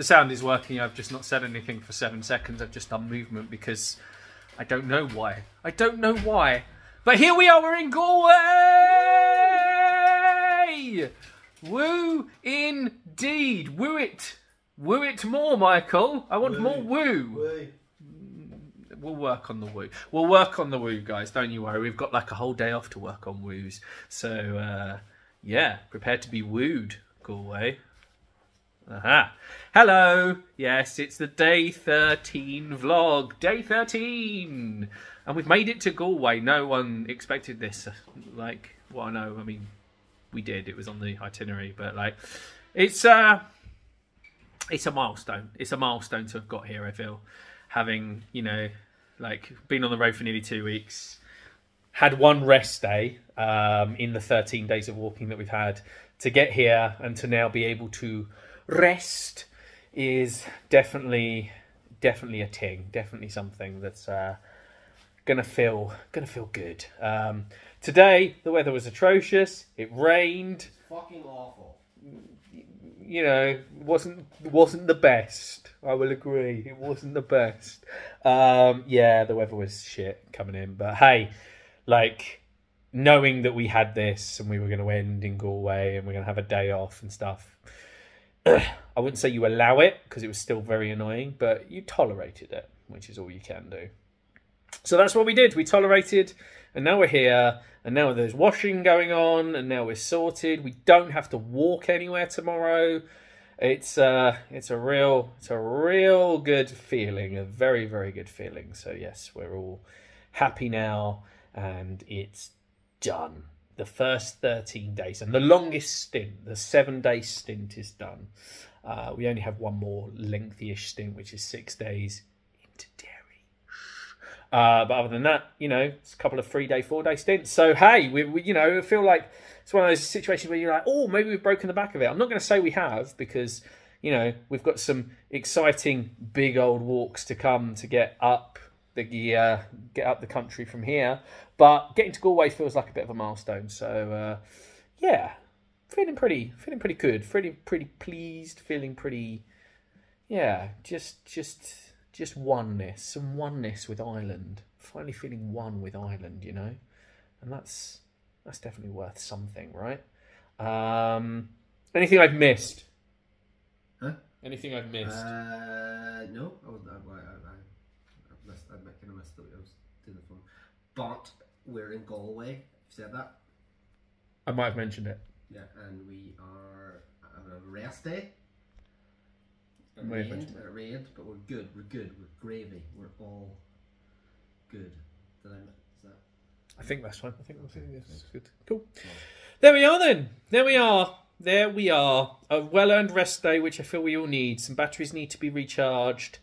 the sound is working. I've just not said anything for seven seconds. I've just done movement because I don't know why. I don't know why. But here we are. We're in Galway. Woo indeed. Woo it. Woo it more, Michael. I want more woo. We'll work on the woo. We'll work on the woo, guys. Don't you worry. We've got like a whole day off to work on woos. So uh, yeah, prepare to be wooed, Galway. Aha. Hello. Yes, it's the day 13 vlog. Day 13. And we've made it to Galway. No one expected this. Like, well, I know. I mean, we did. It was on the itinerary, but like, it's uh, it's a milestone. It's a milestone to have got here. I feel, having you know, like been on the road for nearly two weeks, had one rest day um, in the 13 days of walking that we've had to get here and to now be able to rest is definitely definitely a ting definitely something that's uh, gonna feel gonna feel good. Um, today the weather was atrocious. It rained. Fucking awful. you know wasn't wasn't the best. I will agree. It wasn't the best. Um, yeah the weather was shit coming in. But hey like knowing that we had this and we were going to end in galway and we're going to have a day off and stuff I wouldn't say you allow it because it was still very annoying, but you tolerated it, which is all you can do. So that's what we did. We tolerated, and now we're here, and now there's washing going on, and now we're sorted. We don't have to walk anywhere tomorrow. It's uh, it's a real, it's a real good feeling, a very, very good feeling. So yes, we're all happy now, and it's done the first 13 days. And the longest stint the seven day stint is done. Uh, we only have one more lengthyish stint which is six days into Derry. Uh, but other than that you know it's a couple of three day four day stints. So hey we, we you know feel like it's one of those situations where you're like oh maybe we've broken the back of it. I'm not going to say we have because you know we've got some exciting big old walks to come to get up the gear, get up the country from here. But getting to Galway feels like a bit of a milestone. So uh, yeah, feeling pretty feeling pretty good. Feeling pretty pleased. Feeling pretty yeah. Just just just oneness, some oneness with Ireland. Finally feeling one with Ireland. You know, and that's that's definitely worth something, right? Um, anything I've missed? Huh? Anything I've missed? Uh, no, I was. I, I, I, I missed. I kind of missed it. I was doing the phone. But we're in Galway. You said that. I might have mentioned it. Yeah, and we are on a rest day. It rained, it rained, but we're good. We're good. We're gravy. We're all good. Did I? Is that? I think that's fine. I think, this is good. Cool. There we are then. There we are. There we are. A well earned rest day, which I feel we all need. Some batteries need to be recharged.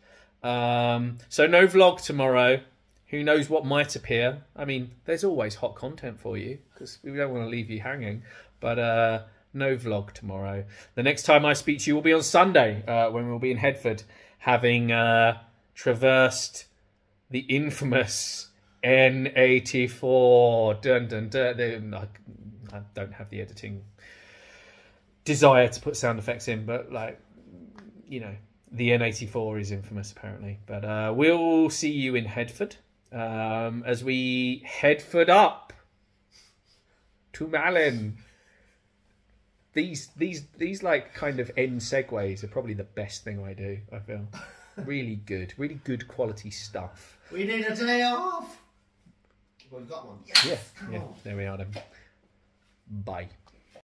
Um, so no vlog tomorrow. Who knows what might appear? I mean, there's always hot content for you because we don't want to leave you hanging. But uh, no vlog tomorrow. The next time I speak to you will be on Sunday uh, when we'll be in Headford, having uh, traversed the infamous N84. Dun dun dun. I don't have the editing desire to put sound effects in, but like, you know, the N84 is infamous apparently. But uh, we'll see you in Headford um, as we Headford up to Malin. These these these like kind of end segues are probably the best thing I do. I feel really good, really good quality stuff. We need a day off. We've got one. Yes. Yeah, Come yeah. on. There we are then. Bye.